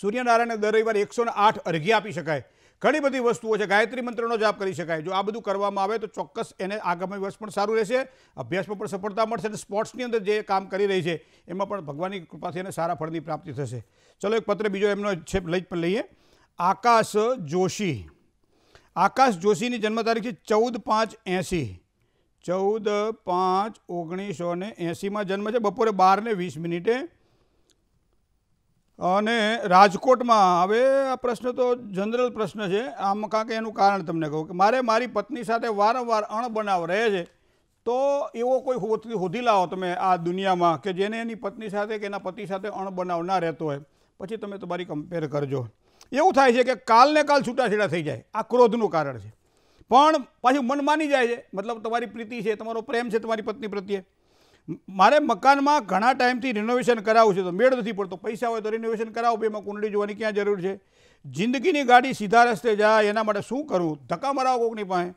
સૂર્યનારાયણને દર રવિવારે એકસો આઠ અર્ઘ્ય આપી શકાય. ઘણી બધી વસ્તુઓ છે. ગાયત્રી મંત્રનો જાપ કરી શકાય. જો આ બધું કરવામાં આવે તો ચોક્કસ એને આગામી વર્ષ પણ સારું રહેશે. અભ્યાસમાં પણ સફળતા મળશે અને સ્પોર્ટ્સની અંદર જે કામ કરી રહી છે, એમાં પણ ભગવાનની કૃપાથી એને સારા ફળની પ્રાપ્તિ થશે. ચલો એક પત્ર બીજો એમનો છે, લઈ પણ લઈએ. આકાશ જોશી. આકાશ જોશીની જન્મ તારીખ છે ચૌદ પાંચ એંસી. ચૌદ પાંચ ઓગણીસો ને એંસીમાં જન્મ છે. બપોરે બાર ને વીસ મિનિટે અને રાજકોટમાં હવે આ પ્રશ્ન તો જનરલ પ્રશ્ન છે. આમ કાંક એનું કારણ તમને કહું કે મારે મારી પત્ની સાથે વારંવાર અણબનાવ રહે છે. તો એવો કોઈ હોધી લાવો તમે આ દુનિયામાં કે જેને એની પત્ની સાથે કે એના પતિ સાથે અણબનાવ ના રહેતો હોય. પછી તમે તમારી કમ્પેર કરજો. એવું થાય છે કે કાલને કાલ છૂટાછેડા થઈ જાય. આ ક્રોધનું કારણ છે. પણ પાછું મન માની જાય છે. મતલબ તમારી પ્રીતિ છે, તમારો પ્રેમ છે તમારી પત્ની પ્રત્યે. મારે મકાનમાં ઘણા ટાઈમથી રિનોવેશન કરાવવું છે, તો મેળ નથી પડતો. પૈસા હોય તો રિનોવેશન કરાવો એમાં કુંડળી જોવાની ક્યાં જરૂર છે? જિંદગીની ગાડી સીધા રસ્તે જાય, એના માટે શું કરવું ધક્કા મરાવો કોકની પાસે?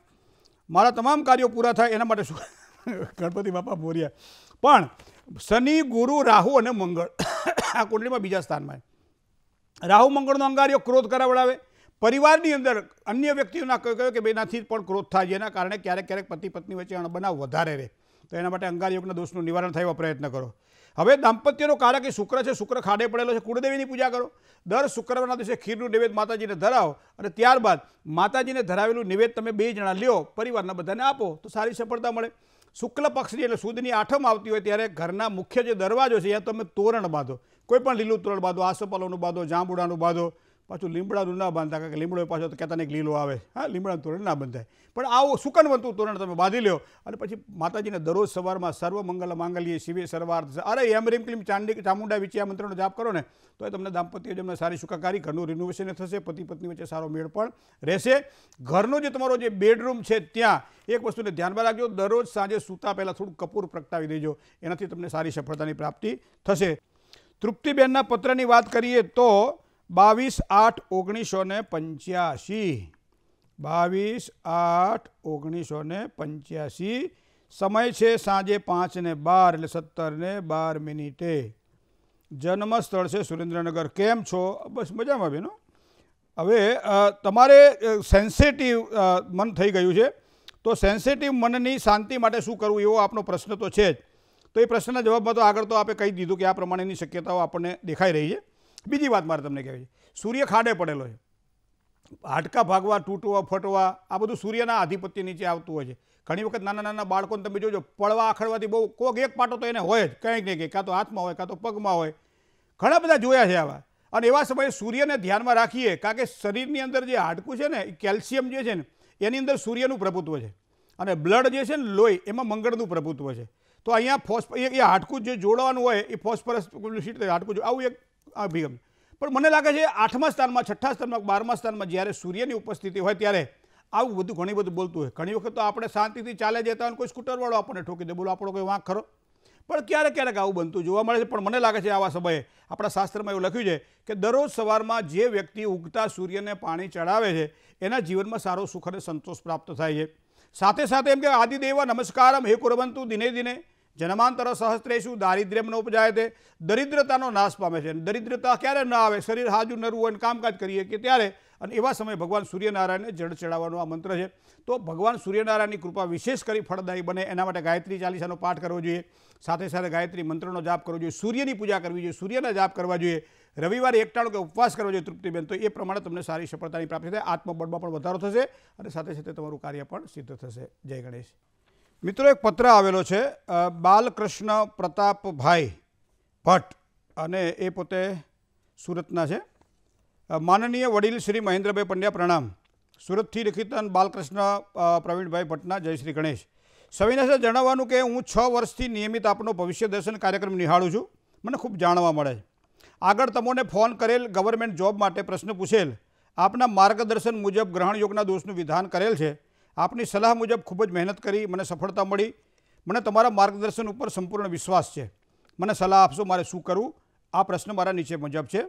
મારા તમામ કાર્યો પૂરા થાય, એના માટે શું? ગણપતિ બાપા બોર્યા. પણ શનિ, ગુરુ, રાહુ અને મંગળ આ કુંડળીમાં બીજા સ્થાનમાં રાહુ, મંગળનો અંગાર્યો ક્રોધ કરાવડાવે. પરિવારની અંદર અન્ય વ્યક્તિઓના કહ્યું કે બેનાથી પણ ક્રોધ થાય જેના કારણે ક્યારેક ક્યારેક પતિ પત્ની વચ્ચે અણબનાવ વધારે રહે. તો એના માટે અંગારયોગના દોષનું નિવારણ થાય એવા પ્રયત્ન કરો. હવે દાંપત્યનો કારક એ શુક્ર છે, શુક્ર ખાડે પડેલો છે, કુળદેવીની પૂજા કરો. દર શુક્રવારના દિવસે ખીરનું નિવેદ માતાજીને ધરાવો અને ત્યારબાદ માતાજીને ધરાવેલું નિવેદ તમે બે જણા લ્યો, પરિવારના બધાને આપો, તો સારી સફળતા મળે. શુક્લ પક્ષની એટલે સુદની આઠમ આવતી હોય ત્યારે ઘરના મુખ્ય જે દરવાજો છે, ત્યાં તમે તોરણ બાંધો. કોઈ પણ લીલું તોરણ બાંધો, આસોપાલોનું બાંધો, જાંબુડાનું બાંધો પાછું લીમડાનું ના બાંધતા, કારણ કે લીમડો પાછો તો કહેતા એક લીલો આવે. હા, લીમડાનું તોરણ ના બંધાય. પણ આવું સુકનવંતું તોરણ તમે બાંધી લ્યો. અને પછી માતાજીને દરરોજ સવારમાં સર્વ મંગલ માંગલ્ય શિવે સર્વાર્થ અરે, એમ રીમ ક્લીમ ચાંડી ચામુંડા વિચિયા મંત્રનો જાપ કરો ને, તો એ તમને દાંપત્ય જેમને સારી સુખાકારી, ઘરનું રિનોવેશન થશે પતિ પત્ની વચ્ચે સારો મેળ પણ રહેશે. ઘરનો જે તમારો જે બેડરૂમ છે ત્યાં, એક વસ્તુને ધ્યાનમાં રાખજો, દરરોજ સાંજે સૂતા પહેલાં થોડું કપૂર પ્રગટાવી દેજો. એનાથી તમને સારી સફળતાની પ્રાપ્તિ થશે. તૃપ્તિબેનના પત્રની વાત કરીએ તો બાવીસ આઠ ઓગણીસો ને પંચ્યાસી. બાવીસ આઠ ઓગણીસો ને પંચ્યાસી. સમય છે સાંજે પાંચ ને બાર એટલે સત્તર ને બાર મિનિટે. જન્મ સ્થળ છે સુરેન્દ્રનગર. કેમ છો? બસ મજામાં બેનો હવે તમારે સેન્સેટિવ મન થઈ ગયું છે. તો સેન્સેટિવ મનની શાંતિ માટે શું કરવું એવો આપનો પ્રશ્ન તો છે જ. તો એ પ્રશ્નના જવાબમાં તો આગળ તો આપણે કહી દીધું કે આ પ્રમાણેની શક્યતાઓ આપણને દેખાઈ રહી છે. બીજી વાત મારે તમને કહેવી છે. સૂર્ય ખાડે પડેલો છે. હાડકા ભાગવા, તૂટવા, ફટવા, આ બધું સૂર્યના આધિપત્ય નીચે આવતું હોય છે. ઘણી વખત નાના નાના બાળકોને તમે જોજો, પડવા, આખડવાથી બહુ કોક એક પાટો તો એને હોય જ, કંઈક ને કંઈક, કાં તો હાથમાં હોય, કાં તો પગમાં હોય. ઘણા બધા જોયા છે આવા. અને એવા સમયે સૂર્યને ધ્યાનમાં રાખીએ, કારણ કે શરીરની અંદર જે હાડકું છે ને કેલ્શિયમ જે છે ને, એની અંદર સૂર્યનું પ્રભુત્વ છે. અને બ્લડ જે છે ને, લોહી, એમાં મંગળનું પ્રભુત્વ છે. તો અહીંયા ફોસ્ફ, એ હાડકું જે જોડવાનું હોય, એ ફોસ્ફરસ, હાડકું આવું એક અભિગમ. પણ મને લાગે છે આઠમા સ્થાનમાં, છઠ્ઠા સ્થાનમાં, બારમા સ્થાનમાં જ્યારે સૂર્યની ઉપસ્થિતિ હોય ત્યારે આવું બધું ઘણી બધું બોલતું હોય. ઘણી વખત તો આપણે શાંતિથી ચાલે જતા હોય કોઈ સ્કૂટરવાળો આપણને ઠોકી દે. બોલો, આપણો કોઈ વાંક ખરો? પણ ક્યારેક ક્યારેક આવું બનતું જોવા મળે છે. પણ મને લાગે છે આવા સમયે આપણા શાસ્ત્રમાં એવું લખ્યું છે કે દરરોજ સવારમાં જે વ્યક્તિ ઉગતા સૂર્યને પાણી ચડાવે છે, એના જીવનમાં સારો સુખ અને સંતોષ પ્રાપ્ત થાય છે. સાથે સાથે એમ કે, આદિદેવા નમસ્કારમ, હે કુરવંતુ, દિને દિને જન્માંતર સહસ્ત્રેશુ દારિદ્ર્યમ ન ઉપજાય છે દરિદ્રતાનો નાશ પામે છે. દરિદ્રતા ક્યારે ન આવે? શરીર હાજુ નરવું હોય કામકાજ કરીએ કે ત્યારે? અને એવા સમયે ભગવાન સૂર્યનારાયણને જળ ચડાવવાનો આ મંત્ર છે. તો ભગવાન સૂર્યનારાયણની કૃપા વિશેષ કરી ફળદાયી બને. એના માટે ગાયત્રી ચાલીસાનો પાઠ કરવો જોઈએ. સાથે સાથે ગાયત્રી મંત્રનો જાપ કરવો જોઈએ. સૂર્યની પૂજા કરવી જોઈએ. સૂર્યના જાપ કરવા જોઈએ. રવિવારે એકટાણું કે ઉપવાસ કરવો જોઈએ તૃપ્તિબેન. તો એ પ્રમાણે તમને સારી સફળતાની પ્રાપ્તિ થાય. આત્મબળમાં પણ વધારો થશે અને સાથે સાથે તમારું કાર્ય પણ સિદ્ધ થશે. જય ગણેશ. મિત્રો, એક પત્ર આવેલો છે બાલકૃષ્ણ પ્રતાપભાઈ ભટ્ટ અને એ પોતે સુરતના છે. માનનીય વડીલ શ્રી મહેન્દ્રભાઈ પંડ્યા, પ્રણામ. સુરતથી લિખિત બાલકૃષ્ણ પ્રવીણભાઈ ભટ્ટના જય શ્રી ગણેશ. સવિને જણાવવાનું કે હું છ વર્ષથી નિયમિત આપનો ભવિષ્ય દર્શન કાર્યક્રમ નિહાળું છું. મને ખૂબ જાણવા મળે આગળ તમને ફોન કરેલ ગવર્મેન્ટ જોબ માટે પ્રશ્ન પૂછેલ. આપના માર્ગદર્શન મુજબ ગ્રહણ યોગના દોષનું વિધાન કરેલ છે. આપની સલાહ મુજબ ખૂબ જ મહેનત કરી, મને સફળતા મળી. મને તમારા માર્ગદર્શન ઉપર સંપૂર્ણ વિશ્વાસ છે. મને સલાહ આપશો મારે શું કરવું? આ પ્રશ્ન મારા નીચે મુજબ છે.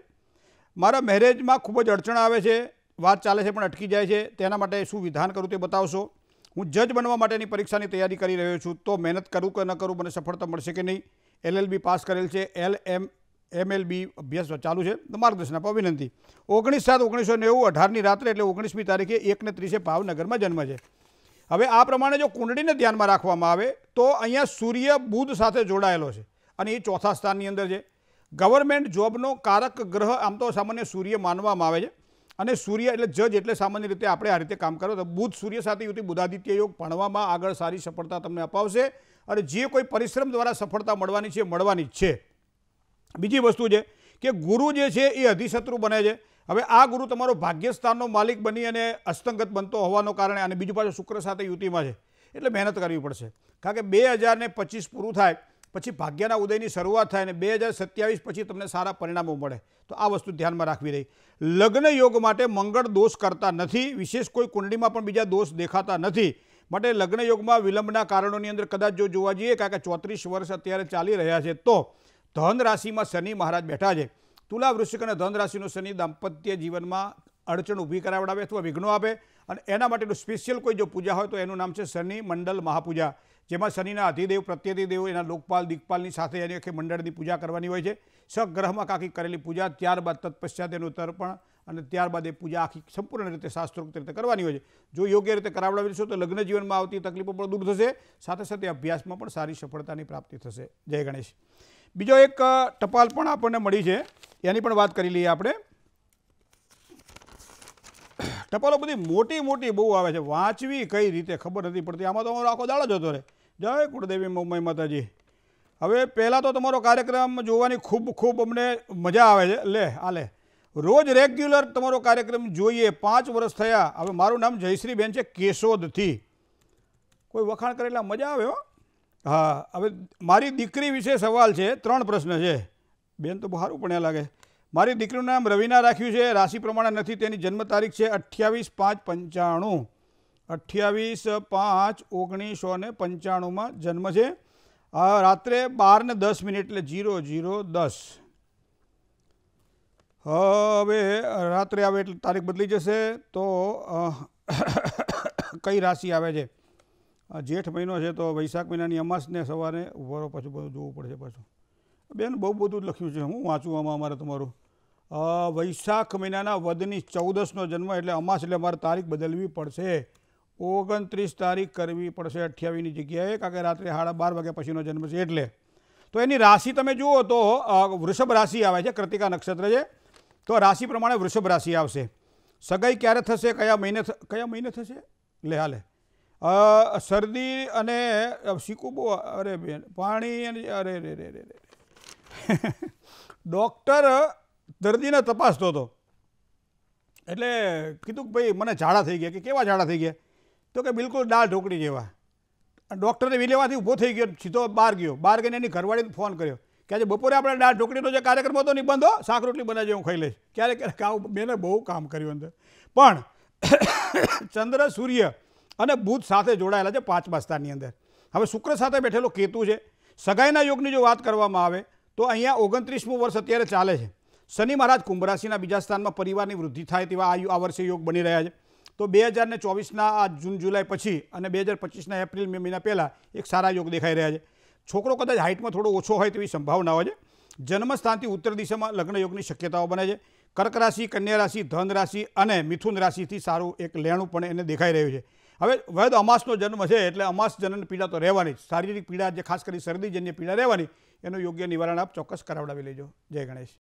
મારા મેરેજમાં ખૂબ જ અડચણ આવે છે, વાત ચાલે છે પણ અટકી જાય છે. તેના માટે શું વિધાન કરું તે બતાવશો? હું જજ બનવા માટેની પરીક્ષાની તૈયારી કરી રહ્યો છું. તો મહેનત કરું કે ન કરું, મને સફળતા મળશે કે નહીં? એલએલબી પાસ કરેલ છે. એલ એમ એમએલબી અભ્યાસ ચાલુ છે. માર્ગદર્શન આપવા વિનંતી. ઓગણીસ સાત ઓગણીસો નેવું અઢારની રાત્રે એટલે ઓગણીસમી તારીખે એકને ત્રીસે ભાવનગરમાં જન્મ છે. હવે આ પ્રમાણે જો કુંડળીને ધ્યાનમાં રાખવામાં આવે, તો અહીંયા સૂર્ય બુધ સાથે જોડાયેલો છે અને એ ચોથા સ્થાનની અંદર છે. ગવર્મેન્ટ જોબનો કારક ગ્રહ આમ તો સામાન્ય સૂર્ય માનવામાં આવે છે. અને સૂર્ય એટલે જજ એટલે સામાન્ય રીતે આપણે આ રીતે કામ કરો તો બુધ સૂર્ય સાથે યુતિ બુધાદિત્ય યોગ ભણવામાં આગળ સારી સફળતા તમને અપાવશે. અને જે કોઈ પરિશ્રમ દ્વારા સફળતા મળવાની છે મળવાની જ છે. બીજી વસ્તુ છે કે ગુરુ જે છે એ અધિશત્રુ બને છે. હવે આ ગુરુ તમારો ભાગ્યસ્થાનનો માલિક બની અને અસ્તંગત બનતો હોવાનો કારણે અને બીજું પાછું શુક્ર સાથે યુતિમાં છે. એટલે મહેનત કરવી પડશે. કારણ કે બે હજારને પચીસ પૂરું થાય, પછી ભાગ્યના ઉદયની શરૂઆત થાય અને બે હજાર સત્યાવીસ પછી તમને સારા પરિણામો મળે. તો આ વસ્તુ ધ્યાનમાં રાખવી રહી. લગ્ન યોગ માટે મંગળ દોષ કરતા નથી, વિશેષ કોઈ કુંડળીમાં પણ બીજા દોષ દેખાતા નથી. માટે લગ્ન યોગમાં વિલંબના કારણોની અંદર કદાચ જો જોવા જઈએ, કારણ કે ચોત્રીસ વર્ષ અત્યારે ચાલી રહ્યા છે, તો ધન રાશિમાં શનિ મહારાજ બેઠા છે. તુલા વૃશ્ચિક અને ધન રાશિનો શનિ દાંપત્ય જીવનમાં અડચણ ઊભી કરાવડાવે અથવા વિઘ્નો આપે અને એના માટેનું સ્પેશિયલ કોઈ જો પૂજા હોય તો એનું નામ છે શનિ મંડળ મહાપૂજા. જેમાં શનિના અધિદેવ પ્રત્યધિદેવ એના લોકપાલ દિગ્પાલની સાથે એની આખી મંડળની પૂજા કરવાની હોય છે. સગ્રહમાં કાકી કરેલી પૂજા, ત્યારબાદ તત્પશ્ચાત એનું તર્પણ અને ત્યારબાદ એ પૂજા આખી સંપૂર્ણ રીતે શાસ્ત્રોક્ત રીતે કરવાની હોય છે. જો યોગ્ય રીતે કરાવડાવીશું તો લગ્ન જીવનમાં આવતી તકલીફો પણ દૂર થશે. સાથે સાથે અભ્યાસમાં પણ સારી સફળતાની પ્રાપ્તિ થશે. જય ગણેશ. બીજો એક ટપાલ પણ આપણને મળી છે. એની પણ વાત કરી લઈએ આપણે. ટપાલો બધી મોટી મોટી બહુ આવે છે. વાંચવી કઈ રીતે ખબર નથી પડતી. આમાં તો અમારો આખો દાડો જતો રહે જય કુળદેવી મુંબઈ માતાજી હવે પહેલાં તો તમારો કાર્યક્રમ જોવાની ખૂબ ખૂબ અમને મજા આવે છે. લે, આ લે. રોજ રેગ્યુલર તમારો કાર્યક્રમ જોઈએ. પાંચ વર્ષ થયા. હવે મારું નામ જયશ્રીબેન છે, કેશોદથી. કોઈ વખાણ કરેલા મજા આવે હો? હા, હવે મારી દીકરી વિશે સવાલ છે, ત્રણ પ્રશ્ન છે. બેન તો સારું ભણ્યા લાગે. મારી દીકરીનું નામ રવિના રાખ્યું છે, રાશિ પ્રમાણે નથી, તેની જન્મ તારીખ છે અઠ્યાવીસ પાંચ પંચાણું. અઠ્યાવીસ પાંચ ઓગણીસો ને પંચાણુંમાં જન્મ છે. રાત્રે બાર ને દસ મિનિટ એટલે જીરો જીરો દસ. હવે રાત્રે આવે એટલે તારીખ બદલી જશે તો કઈ રાશિ આવે છે? જેઠ મહિનો છે તો વૈશાખ મહિનાની અમાસને સવારે ઉભારો પાછું બધું જોવું પડશે પાછું. બેન બહુ બધું જ લખ્યું છે, હું વાંચું આમાં અમારે તમારું. વૈશાખ મહિનાના વદની ચૌદસનો જન્મ એટલે અમાસ એટલે અમારે તારીખ બદલવી પડશે. ઓગણત્રીસ તારીખ કરવી પડશે અઠ્યાવીસની જગ્યાએ, કારણ કે રાત્રે સાડા બાર વાગ્યા પછીનો જન્મ છે એટલે. તો એની રાશિ તમે જુઓ તો વૃષભ રાશિ આવે છે, કૃતિકા નક્ષત્ર છે. તો રાશિ પ્રમાણે વૃષભ રાશિ આવશે. સગાઈ ક્યારે થશે, કયા મહિને કયા મહિને થશે? લે હાલે. શરદી અને અ, બહુ અરે બેન પાણી અને અરે રે રે રે ડૉક્ટર દર્દીને તપાસતો હતો. એટલે કીધું કે ભાઈ મને ઝાડા થઈ ગયા કે કેવા ઝાડા થઈ ગયા? તો કે બિલકુલ દાળ ઢોકળી જેવા. ડૉક્ટરને વિલેવાથી ઊભો થઈ ગયો સીધો બહાર ગયો. બહાર ગઈને એની ઘરવાળીને ફોન કર્યો. કે આજે બપોરે આપણે દાળ ઢોકળીનો જે કાર્યક્રમ હતો નહીં બંધો શાક રોટલી બનાવજે હું ખાઈ લઈશ. ક્યારેક ક્યારેક આવું મેં બહુ કામ કર્યું અંદર. પણ ચંદ્ર સૂર્ય અને બુધ સાથે જોડાયેલા છે પાંચમા સ્થાનની અંદર. હવે શુક્ર સાથે બેઠેલો કેતુ છે. સગાઈના યોગની જો વાત કરવામાં આવે, તો અહીંયા ઓગણત્રીસમું વર્ષ અત્યારે ચાલે છે. શનિ મહારાજ કુંભ રાશિના બીજા સ્થાનમાં પરિવારની વૃદ્ધિ થાય તેવા આ વર્ષે યોગ બની રહ્યા છે. તો બે હજારને ચોવીસના આ જૂન, જુલાઈ પછી અને બે હજાર પચીસના એપ્રિલ મે મહિના પહેલાં એક સારા યોગ દેખાઈ રહ્યા છે. છોકરો કદાચ હાઇટમાં થોડો ઓછો હોય તેવી સંભાવનાઓ છે. જન્મસ્થાનથી ઉત્તર દિશામાં લગ્ન યોગની શક્યતાઓ બને છે. કર્ક રાશિ, કન્યા રાશિ, ધન રાશિ અને મિથુન રાશિથી સારું એક લેણું પણ એને દેખાઈ રહ્યું છે. હવે વૈદ અમાસનો જન્મ છે એટલે અમાસ જનન પીડા તો રહેવાની જ. શારીરિક પીડા જે ખાસ કરી શરદીજન્ય પીડા રહેવાની, એનું યોગ્ય નિવારણ આપ ચોક્કસ કરાવડાવી લેજો. જય ગણેશ.